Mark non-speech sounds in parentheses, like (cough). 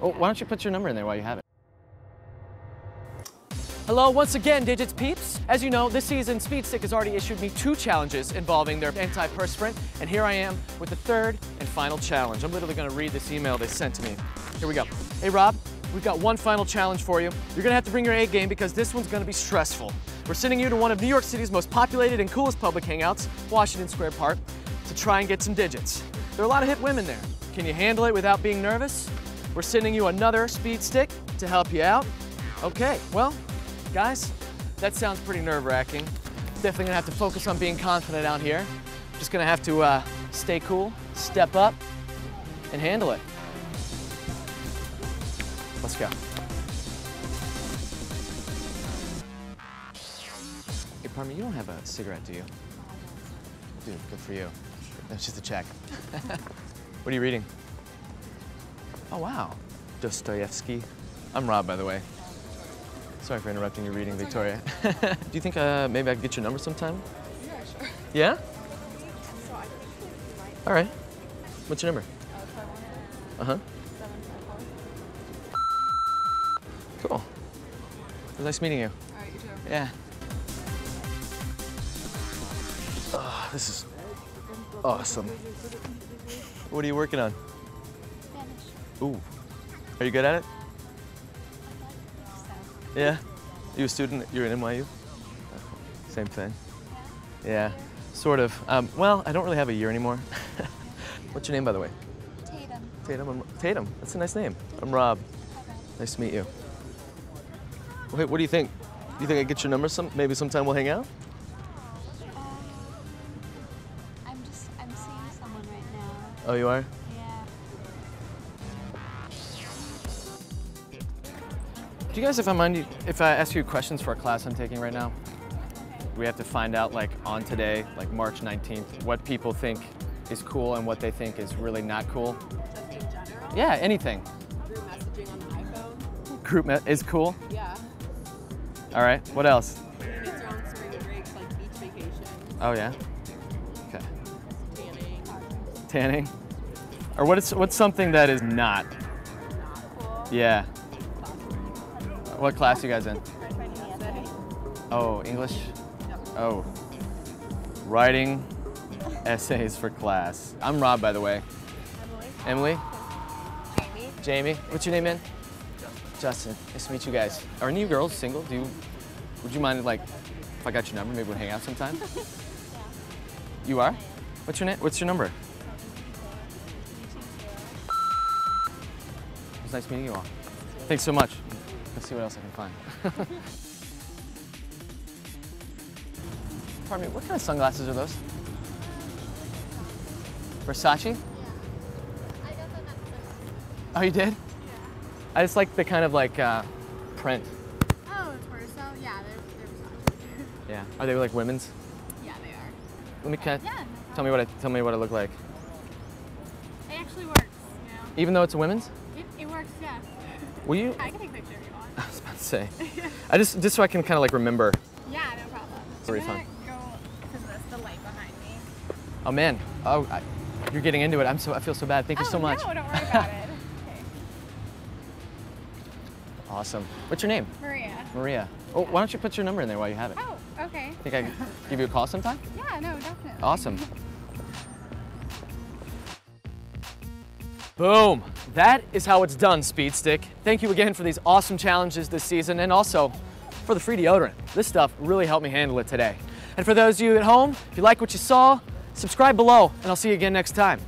Oh, why don't you put your number in there while you have it? Hello, once again, Digits peeps. As you know, this season, Speedstick has already issued me two challenges involving their anti-perspirant, and here I am with the third and final challenge. I'm literally gonna read this email they sent to me. Here we go. Hey, Rob, we've got one final challenge for you. You're gonna have to bring your A game because this one's gonna be stressful. We're sending you to one of New York City's most populated and coolest public hangouts, Washington Square Park, to try and get some digits. There are a lot of hip women there. Can you handle it without being nervous? We're sending you another speed stick to help you out. Okay, well, guys, that sounds pretty nerve-wracking. Definitely gonna have to focus on being confident out here. Just gonna have to uh, stay cool, step up, and handle it. Let's go. Hey, pardon me, you don't have a cigarette, do you? Dude, good for you. That's just a check. (laughs) what are you reading? Oh, wow. Dostoevsky. I'm Rob, by the way. Sorry for interrupting your reading, Victoria. (laughs) Do you think uh, maybe I could get your number sometime? Yeah, sure. Yeah? (laughs) So I can All right. What's your number? uh, Uh-huh. Cool. It was nice meeting you. All right, you too. Yeah. Oh, this is awesome. What are you working on? Spanish. Ooh. Are you good at it? Yeah. You a student? You're in NYU? Same thing. Yeah, sort of. Um, well, I don't really have a year anymore. (laughs) What's your name, by the way? Tatum. Tatum. I'm, Tatum. That's a nice name. I'm Rob. Nice to meet you. Wait, what do you think? Do you think I get your number some? Maybe sometime we'll hang out? Um, I'm just, I'm seeing someone right now. Oh, you are? Do you guys, if I mind you, if I ask you questions for a class I'm taking right now? We have to find out, like, on today, like March 19th, what people think is cool and what they think is really not cool. Just in general, Yeah, anything. group messaging on the iPhone. Group me- is cool. Yeah. All right. What else? Get your own spring breaks, like beach vacation, Oh yeah. Okay. tanning. Tanning. Or what is what's something that is not? Not cool. Yeah. What class you guys in? Oh, English. Oh. Writing essays for class. I'm Rob, by the way. Emily. Jamie. Jamie. What's your name, man? Justin. Nice to meet you guys. Are any of you girls single? Do you? Would you mind like if I got your number? Maybe we'll hang out sometime. (laughs) You are? What's your name? What's your number? It was nice meeting you all. Thanks so much. Let's see what else I can find. Pardon me, what kind of sunglasses are those? Versace? I got them at Oh, you did? I just like the kind of like uh, print. Oh, it's Verso? Yeah, they're, they're Versace. (laughs) Yeah. Are they like women's? yeah, they are. Let me kind Yeah, no tell me what I, tell me what it look like. It actually works, you know? Even though it's a women's? It, it works, yeah. Will you? (laughs) I can take a picture if you want. I was about to say. I just just so I can kind of like remember. Yeah, no problem. Very I'm fun. go to this, the light behind me. Oh man. Oh, I, you're getting into it. I'm so I feel so bad. Thank you oh, so much. no, don't worry about it. (laughs) Okay. Awesome. What's your name? Maria. Maria. Oh, why don't you put your number in there while you have it? Oh, okay. Think I could give you a call sometime? Yeah, no, definitely. Awesome. Boom. That is how it's done, Speedstick. Thank you again for these awesome challenges this season and also for the free deodorant. This stuff really helped me handle it today. And for those of you at home, if you like what you saw, subscribe below and I'll see you again next time.